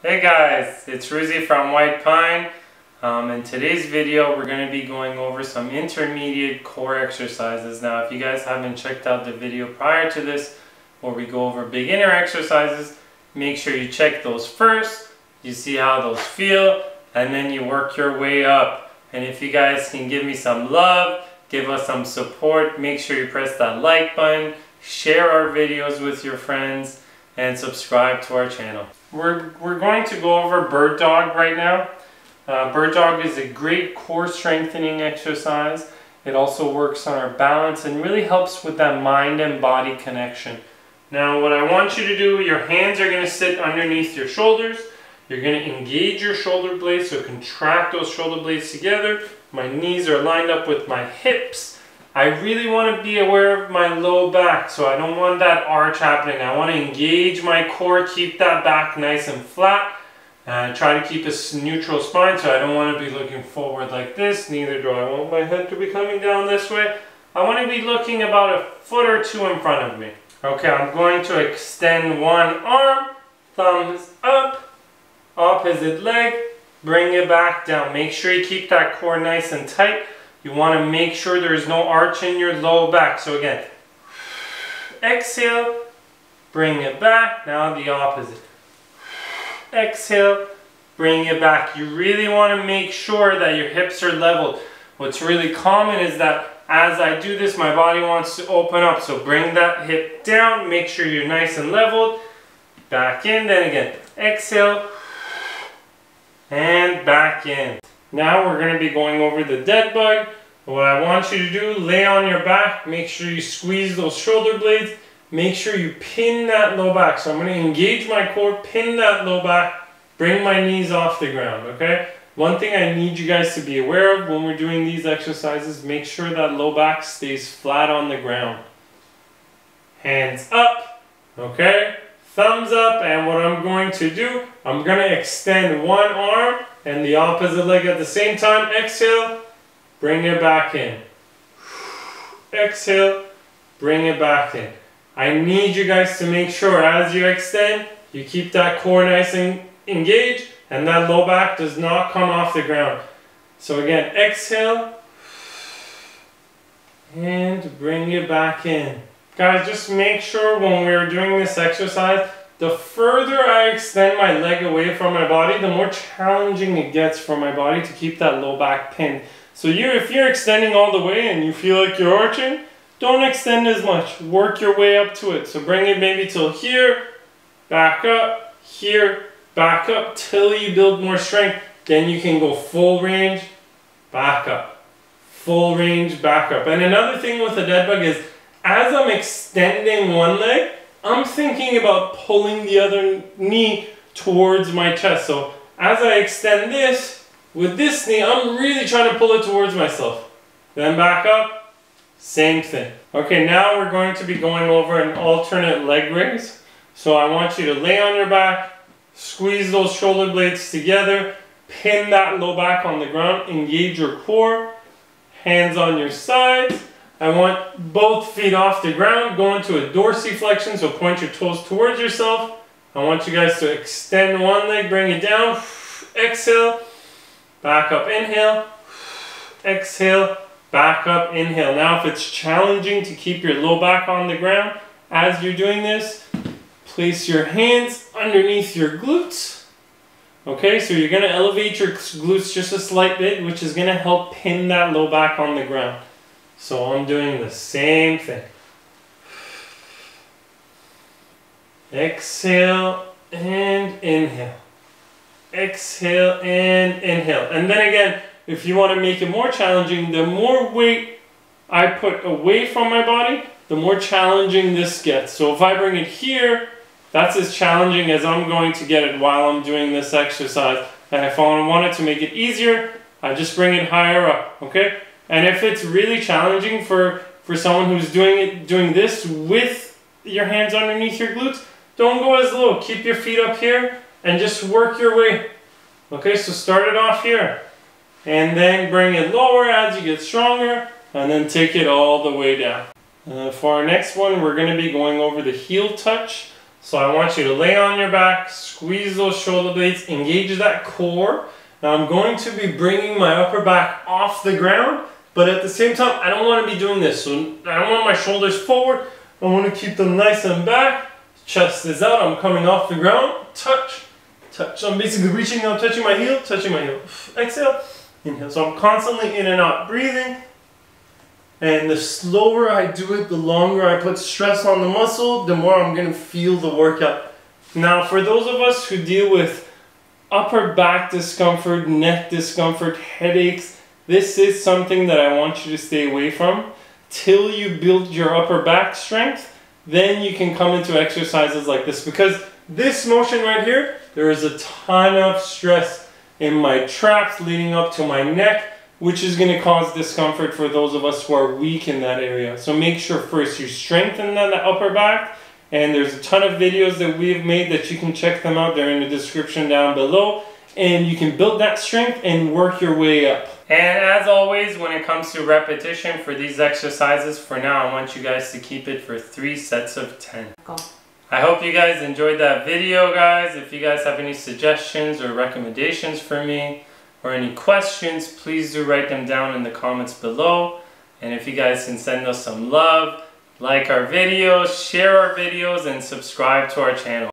Hey guys, it's Rouzi from White Pine. Um, in today's video, we're going to be going over some intermediate core exercises. Now, if you guys haven't checked out the video prior to this, where we go over beginner exercises, make sure you check those first, you see how those feel, and then you work your way up. And if you guys can give me some love, give us some support, make sure you press that like button, share our videos with your friends, and subscribe to our channel. We're, we're going to go over bird dog right now. Uh, bird dog is a great core strengthening exercise. It also works on our balance and really helps with that mind and body connection. Now what I want you to do, your hands are going to sit underneath your shoulders. You're going to engage your shoulder blades, so contract those shoulder blades together. My knees are lined up with my hips. I really want to be aware of my low back, so I don't want that arch happening. I want to engage my core, keep that back nice and flat. and try to keep a neutral spine, so I don't want to be looking forward like this. Neither do I want my head to be coming down this way. I want to be looking about a foot or two in front of me. Okay, I'm going to extend one arm, thumbs up, opposite leg, bring it back down. Make sure you keep that core nice and tight. You want to make sure there's no arch in your low back. So again, exhale, bring it back. Now the opposite exhale, bring it back. You really want to make sure that your hips are leveled. What's really common is that as I do this, my body wants to open up. So bring that hip down, make sure you're nice and leveled. Back in, then again, exhale, and back in. Now we're going to be going over the dead bug. What I want you to do, lay on your back, make sure you squeeze those shoulder blades, make sure you pin that low back. So I'm going to engage my core, pin that low back, bring my knees off the ground, okay? One thing I need you guys to be aware of when we're doing these exercises, make sure that low back stays flat on the ground. Hands up, okay? Thumbs up, and what I'm going to do, I'm going to extend one arm and the opposite leg at the same time. Exhale, bring it back in. Exhale, bring it back in. I need you guys to make sure as you extend, you keep that core nice and engaged and that low back does not come off the ground. So again, exhale and bring it back in. Guys, just make sure when we're doing this exercise, the further I extend my leg away from my body, the more challenging it gets for my body to keep that low back pinned. So you, if you're extending all the way and you feel like you're arching, don't extend as much. Work your way up to it. So bring it maybe till here, back up, here, back up, till you build more strength. Then you can go full range, back up. Full range, back up. And another thing with a dead bug is, as I'm extending one leg, I'm thinking about pulling the other knee towards my chest. So as I extend this, with this knee, I'm really trying to pull it towards myself. Then back up, same thing. Okay, now we're going to be going over an alternate leg raise. So I want you to lay on your back, squeeze those shoulder blades together, pin that low back on the ground, engage your core, hands on your sides. I want both feet off the ground, go into a dorsiflexion, so point your toes towards yourself. I want you guys to extend one leg, bring it down, exhale, back up, inhale, exhale, back up, inhale. Now if it's challenging to keep your low back on the ground, as you're doing this, place your hands underneath your glutes. Okay, so you're to elevate your glutes just a slight bit, which is to help pin that low back on the ground. So I'm doing the same thing. Exhale and inhale. Exhale and inhale. And then again, if you want to make it more challenging, the more weight I put away from my body, the more challenging this gets. So if I bring it here, that's as challenging as I'm going to get it while I'm doing this exercise. And if I wanted to make it easier, I just bring it higher up, okay? And if it's really challenging for, for someone who's doing it, doing this with your hands underneath your glutes, don't go as low. Keep your feet up here and just work your way. Okay, so start it off here and then bring it lower as you get stronger and then take it all the way down. Uh, for our next one we're going to be going over the heel touch. So I want you to lay on your back, squeeze those shoulder blades, engage that core. Now I'm going to be bringing my upper back off the ground, but at the same time, I don't want to be doing this. So I don't want my shoulders forward. I want to keep them nice and back. Chest is out, I'm coming off the ground. Touch, touch. So I'm basically reaching out, touching my heel, touching my heel. Exhale, inhale. So I'm constantly in and out breathing. And the slower I do it, the longer I put stress on the muscle, the more I'm going to feel the workout. Now, for those of us who deal with upper back discomfort, neck discomfort, headaches, this is something that I want you to stay away from till you build your upper back strength. Then you can come into exercises like this because this motion right here, there is a ton of stress in my traps leading up to my neck which is going to cause discomfort for those of us who are weak in that area. So make sure first you strengthen that upper back. And there's a ton of videos that we've made that you can check them out. They're in the description down below. And you can build that strength and work your way up. And as always, when it comes to repetition for these exercises, for now, I want you guys to keep it for three sets of 10. Go. I hope you guys enjoyed that video, guys. If you guys have any suggestions or recommendations for me, or any questions, please do write them down in the comments below. And if you guys can send us some love, like our videos, share our videos, and subscribe to our channel.